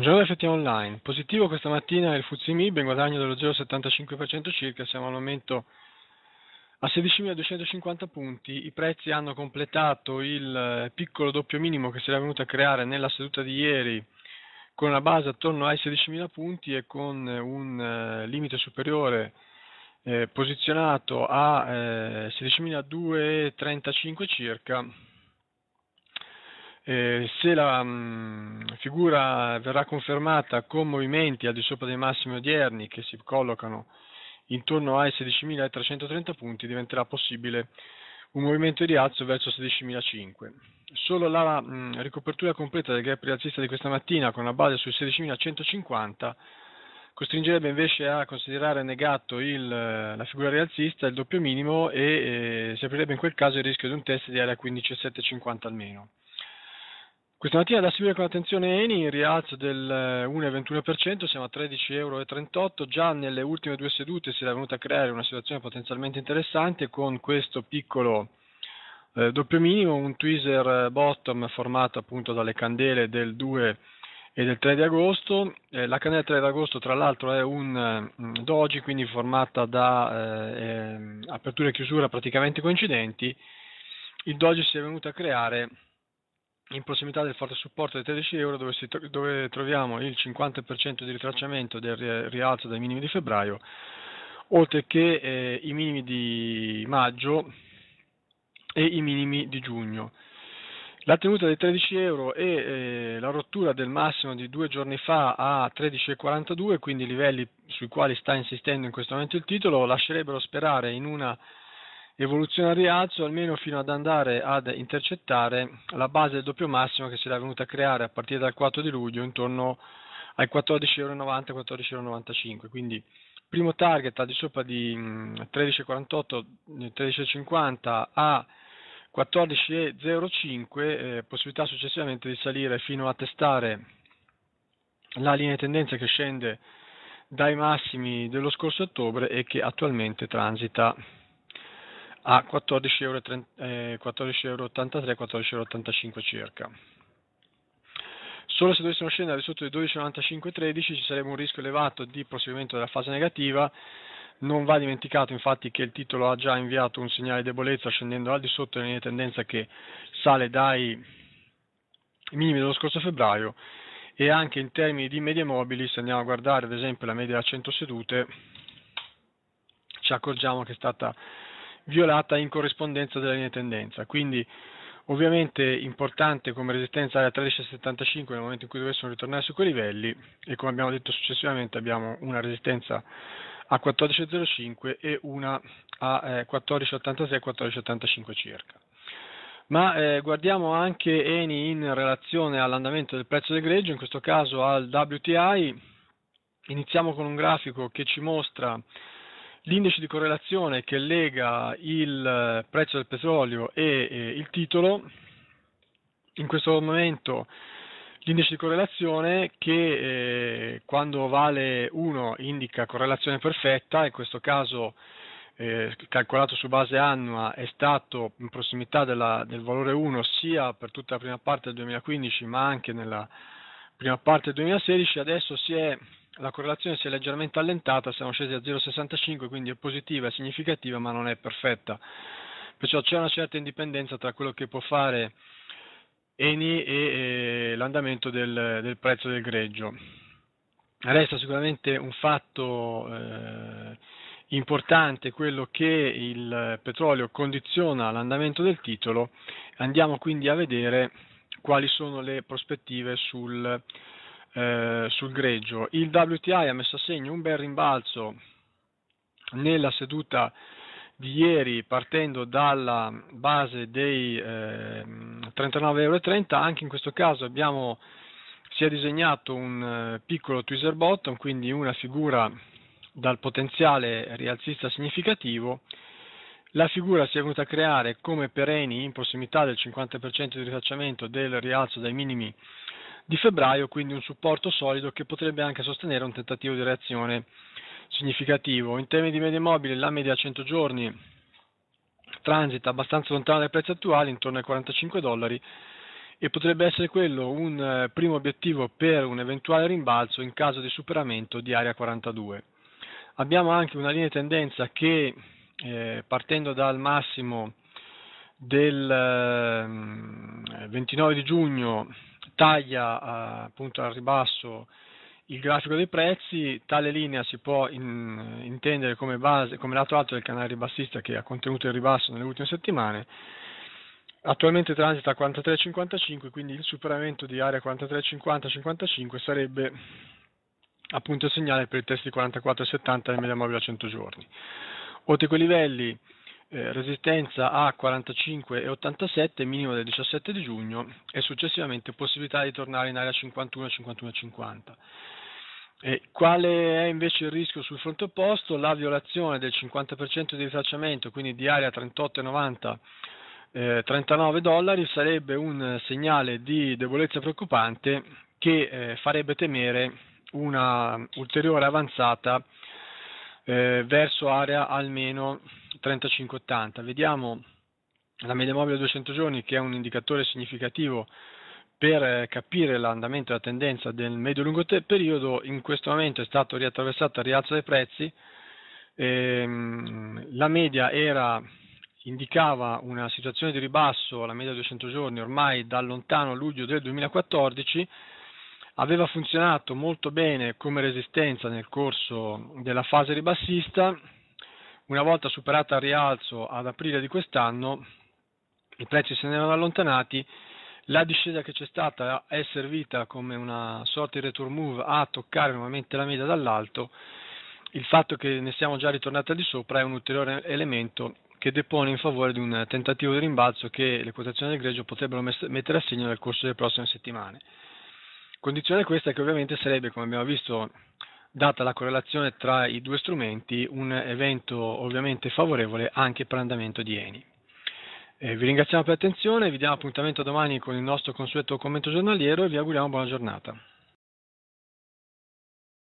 Buongiorno FT Online, positivo questa mattina il FTSE MIB in guadagno dello 0,75% circa, siamo all'aumento a 16.250 punti, i prezzi hanno completato il eh, piccolo doppio minimo che si era venuto a creare nella seduta di ieri con la base attorno ai 16.000 punti e con un eh, limite superiore eh, posizionato a eh, 16.235 circa eh, se la mh, mm, figura verrà confermata con movimenti al di sopra dei massimi odierni che si collocano intorno ai 16.330 punti, diventerà possibile un movimento di rialzo verso 16.005. Solo la mh, mm, ricopertura completa del gap rialzista di questa mattina con la base sui 16.150 costringerebbe invece a considerare negato il, la figura rialzista, il doppio minimo e eh, si aprirebbe in quel caso il rischio di un test di area 15.750 almeno. Questa mattina da seguire con attenzione Eni, in rialzo del 1,21%, siamo a 13,38 euro. Già nelle ultime due sedute si era venuta a creare una situazione potenzialmente interessante con questo piccolo eh, doppio minimo, un tweezer bottom formato appunto dalle candele del 2 e del 3 di agosto. Eh, la candela del 3 di agosto tra l'altro è un um, doji, quindi formata da eh, ehm, apertura e chiusura praticamente coincidenti. Il doji si è venuto a creare in prossimità del forte supporto dei 13 euro dove, si, dove troviamo il 50% di ritracciamento del rialzo dai minimi di febbraio, oltre che eh, i minimi di maggio e i minimi di giugno. La tenuta dei 13 euro e eh, la rottura del massimo di due giorni fa a 13,42, quindi livelli sui quali sta insistendo in questo momento il titolo, lascerebbero sperare in una evoluzione al rialzo almeno fino ad andare ad intercettare la base del doppio massimo che si era venuta a creare a partire dal 4 di luglio intorno ai 14,90-14,95 quindi primo target al di sopra di 13,48 13,50 a 14,05 eh, possibilità successivamente di salire fino a testare la linea di tendenza che scende dai massimi dello scorso ottobre e che attualmente transita a 14,83 euro, eh, 14,85 circa. Solo se dovessimo scendere sotto dei 12,95,13 ci sarebbe un rischio elevato di proseguimento della fase negativa. Non va dimenticato infatti che il titolo ha già inviato un segnale di debolezza scendendo al di sotto della linea di tendenza che sale dai minimi dello scorso febbraio e anche in termini di medie mobili, se andiamo a guardare ad esempio la media a 100 sedute, ci accorgiamo che è stata violata in corrispondenza della linea di tendenza. Quindi ovviamente importante come resistenza area 13,75 nel momento in cui dovessimo ritornare su quei livelli e come abbiamo detto successivamente abbiamo una resistenza a 14,05 e una a eh, 14,86 e 14,85 circa. Ma eh, guardiamo anche Eni in relazione all'andamento del prezzo del greggio, in questo caso al WTI. Iniziamo con un grafico che ci mostra l'indice di correlazione che lega il eh, prezzo del petrolio e il titolo, in questo momento l'indice di correlazione che eh, quando vale 1 indica correlazione perfetta, in questo caso eh, calcolato su base annua è stato in prossimità della, del valore 1 sia per tutta la prima parte del 2015 ma anche nella prima parte del 2016, adesso si è la correlazione si è leggermente allentata, siamo scesi a 0,65, quindi è positiva, è significativa, ma non è perfetta. Perciò c'è una certa indipendenza tra quello che può fare Eni e, e l'andamento del, del, prezzo del greggio. Resta sicuramente un fatto eh, importante quello che il petrolio condiziona l'andamento del titolo, andiamo quindi a vedere quali sono le prospettive sul eh, sul greggio. Il WTI ha messo a segno un bel rimbalzo nella seduta di ieri partendo dalla base dei eh, 39,30 euro, anche in questo caso abbiamo, si è disegnato un eh, piccolo tweezer bottom, quindi una figura dal potenziale rialzista significativo. La figura si è venuta a creare come pereni in prossimità del 50% di rifacciamento del rialzo dai minimi di febbraio, quindi un supporto solido che potrebbe anche sostenere un tentativo di reazione significativo. In termini di media mobile, la media a 100 giorni transita abbastanza lontano dai prezzi attuali, intorno ai 45 dollari, e potrebbe essere quello un eh, primo obiettivo per un eventuale rimbalzo in caso di superamento di area 42. Abbiamo anche una linea di tendenza che eh, partendo dal massimo del eh, 29 di giugno taglia eh, appunto al ribasso il grafico dei prezzi, tale linea si può in, intendere come, base, come lato alto del canale ribassista che ha contenuto il ribasso nelle ultime settimane Attualmente transita a 43,55, quindi il superamento di area 43,50-55 sarebbe appunto il segnale per il test di 44,70 del media mobile a 100 giorni. Oltre quei livelli, eh, resistenza a 45,87, minimo del 17 di giugno, e successivamente possibilità di tornare in area 51-51,50. E quale è invece il rischio sul fronte opposto? La violazione del 50% di ritracciamento, quindi di area 38,90 eh, 39 dollari sarebbe un segnale di debolezza preoccupante che eh, farebbe temere una ulteriore avanzata eh, verso area almeno 35-80. Vediamo la media mobile 200 giorni che è un indicatore significativo per eh, capire l'andamento della tendenza del medio-lungo periodo, in questo momento è stato riattraversato al rialzo dei prezzi, ehm, la media era indicava una situazione di ribasso alla media 200 giorni ormai dal lontano luglio del 2014, aveva funzionato molto bene come resistenza nel corso della fase ribassista, una volta superata il rialzo ad aprile di quest'anno, i prezzi se ne erano allontanati, la discesa che c'è stata è servita come una sorta di return move a toccare nuovamente la media dall'alto, il fatto che ne siamo già ritornati di sopra è un ulteriore elemento che depone in favore di un tentativo di rimbalzo che le quotazioni del greggio potrebbero mettere a segno nel corso delle prossime settimane. Condizione questa che ovviamente sarebbe, come abbiamo visto, data la correlazione tra i due strumenti, un evento ovviamente favorevole anche per l'andamento di Eni. Eh, vi ringraziamo per l'attenzione, vi diamo appuntamento domani con il nostro consueto commento giornaliero e vi auguriamo buona giornata.